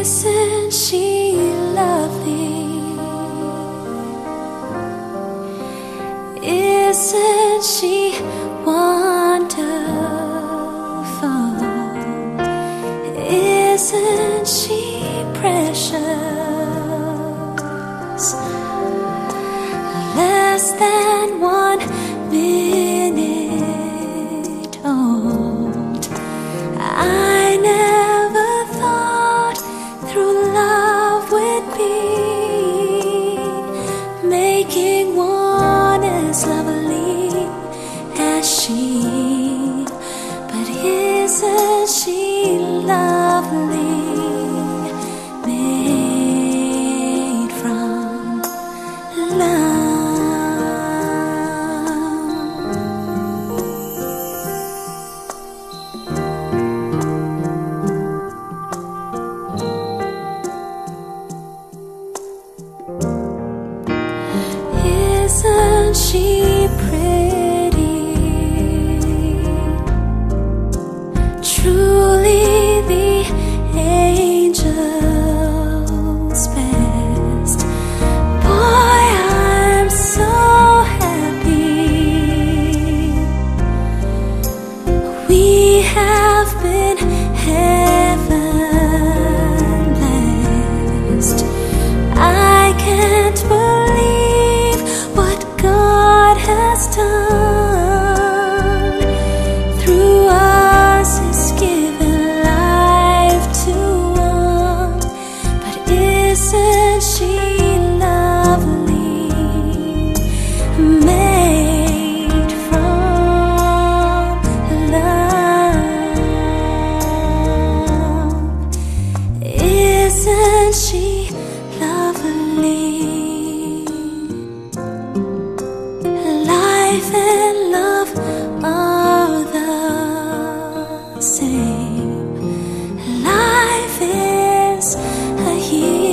Isn't she lovely? Isn't she wonderful? Isn't she one i hear you.